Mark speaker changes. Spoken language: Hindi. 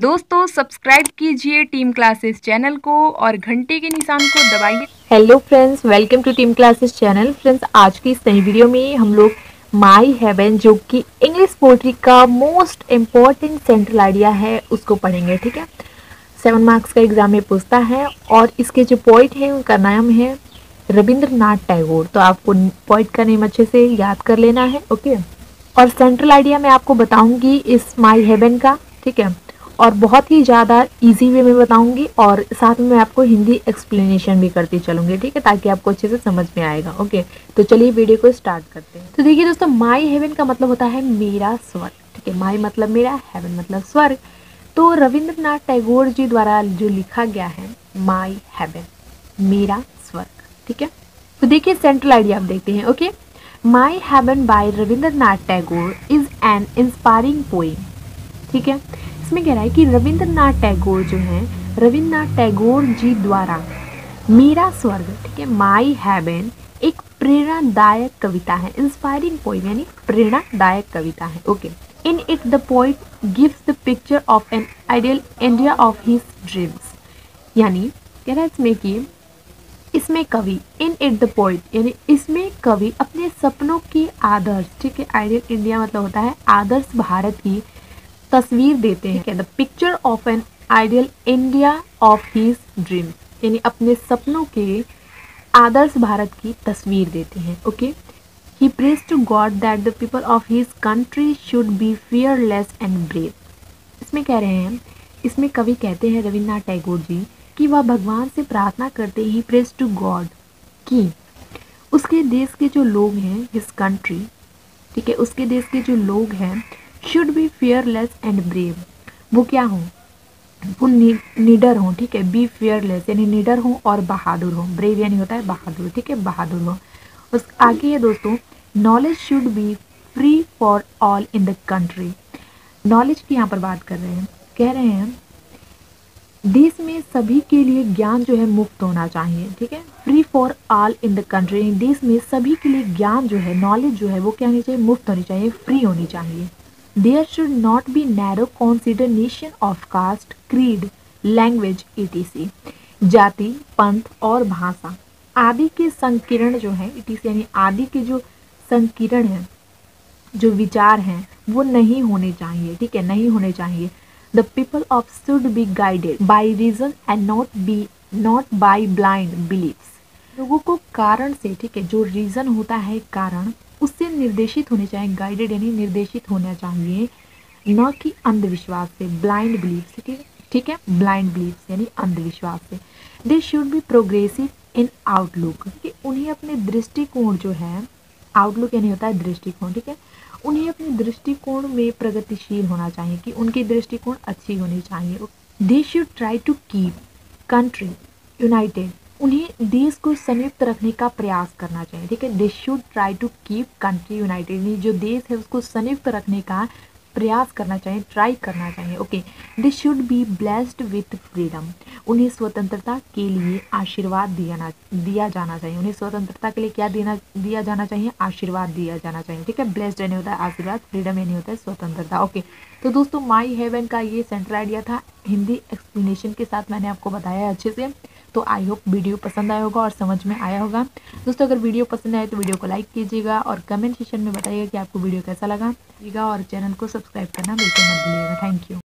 Speaker 1: दोस्तों सब्सक्राइब कीजिए टीम क्लासेस चैनल को और घंटे के निशान को दबाइए।
Speaker 2: Hello friends welcome to team classes channel friends आज की इस नई वीडियो में हम लोग माई हेवन जो कि इंग्लिश पोट्री का मोस्ट इंपॉर्टेंट सेंट्रल आइडिया है, उसको पढ़ेंगे, ठीक है? सेवन मार्क्स का एग्ज़ाम में पूछता है और इसके जो पॉइंट हैं, उनका नाम है रविंद्रनाथ टैगोर। तो आपको पॉइंट का नेम अच्छे से याद कर लेना है ओके और सेंट्रल आइडिया मैं आपको बताऊँगी इस माई हेवन का, ठीक है? और बहुत ही ज़्यादा इजी वे में बताऊँगी और साथ में मैं आपको हिंदी एक्सप्लेनेशन भी करती चलूँगी, ठीक है, ताकि आपको अच्छे से समझ में आएगा ओके तो चलिए वीडियो को स्टार्ट करते हैं। तो देखिए दोस्तों माई हेवन का मतलब होता है मेरा स्वर्ग ठीक है? माई मतलब मेरा हेवन मतलब स्वर्ग तो रविंद्रनाथ टैगोर जी द्वारा जो लिखा गया है माई हेवन मेरा स्वर्ग ठीक है? तो देखिए सेंट्रल आइडिया आप देखते हैं okay my heaven by Rabindranath Tagore is an inspiring poem ठीक है? इसमें कह रहा है कि रविंद्रनाथ टैगोर जो है, रविंद्रनाथ टैगोर जी द्वारा मेरा स्वर्ग, ठीक है, माई हैवन एक प्रेरणादायक कविता है इंस्पायरिंग पोइम यानी प्रेरणादायक कविता है okay in it the poet gives the picture of an ideal India of his dreams यानी कह रहा है इसमें कि, इसमें कवि इन इट द पोइट यानी इसमें कवि अपने सपनों की आदर्श, ठीक है आइडियल इंडिया मतलब होता है आदर्श भारत की तस्वीर देते हैं। The picture of an ideal India of his dream यानी अपने सपनों के आदर्श भारत की तस्वीर देते हैं okay he prays to God that the people of his country should be fearless and brave इसमें कह रहे हैं, इसमें कवि कहते हैं रविन्द्रनाथ टैगोर जी कि वह भगवान से प्रार्थना करते ही प्रेस टू गॉड कि उसके देश के जो लोग हैं हिज कंट्री ठीक है? उसके देश के जो लोग हैं should be fearless and brave वो क्या हो? वो निडर हो, ठीक है? बी फियरलेस यानी निडर हो और बहादुर हो। ब्रेव यानी होता है बहादुर, ठीक है? बहादुर हो। उस आगे है दोस्तों knowledge should be free for all in the country knowledge की यहाँ पर बात कर रहे हैं। कह रहे हैं, देश में सभी के लिए ज्ञान जो है मुफ़्त होना चाहिए, ठीक है? Free for all in the country देश में सभी के लिए ज्ञान जो है नॉलेज जो है, वो क्या होनी चाहिए? मुफ़्त होनी चाहिए फ्री होनी चाहिए। There should not be narrow consideration of caste, creed, language etc. जाति पंथ और भाषा। आदि के संकीर्ण जो है इटीसी यानी आदि के जो संकीर्ण है जो विचार हैं वो नहीं होने चाहिए ठीक है? नहीं होने चाहिए। The people of should be guided by reason and not be not by blind believes लोगों को कारण से ठीक है? जो रीजन होता है कारण उससे निर्देशित होने चाहिए गाइडेड यानी निर्देशित होना चाहिए न कि अंधविश्वास से ब्लाइंड बिलीफ से, ठीक है? ब्लाइंड बिलीफ यानी अंधविश्वास से। They should be progressive in outlook कि उन्हें अपने दृष्टिकोण जो है आउटलुक यानी होता है दृष्टिकोण, ठीक है? उन्हें अपने दृष्टिकोण में प्रगतिशील होना चाहिए कि उनकी दृष्टिकोण अच्छी होनी चाहिए। They should try to keep country united उन्हें देश को संयुक्त रखने का प्रयास करना चाहिए। ठीक है they should try to keep country united जो देश है, उसको संयुक्त रखने का प्रयास करना चाहिए ट्राई करना चाहिए। Okay they should be blessed with freedom उन्हें स्वतंत्रता के लिए आशीर्वाद दिया दिया जाना चाहिए। उन्हें स्वतंत्रता के लिए क्या देना, दिया जाना चाहिए? आशीर्वाद दिया जाना चाहिए। ठीक है? ब्लेस्ड यानी होता है आशीर्वाद फ्रीडम यानी होता है स्वतंत्रता। ओके तो दोस्तों माई हेवन का ये सेंट्रल आइडिया था। हिंदी एक्सप्लेनेशन के साथ मैंने आपको बताया अच्छे से। तो आई होप वीडियो पसंद आया होगा और समझ में आया होगा। दोस्तों, अगर वीडियो पसंद आए तो वीडियो को लाइक कीजिएगा और कमेंट सेक्शन में बताइएगा कि आपको वीडियो कैसा लगा। और चैनल को सब्सक्राइब करना बिल्कुल मत भूलिएगा। Thank you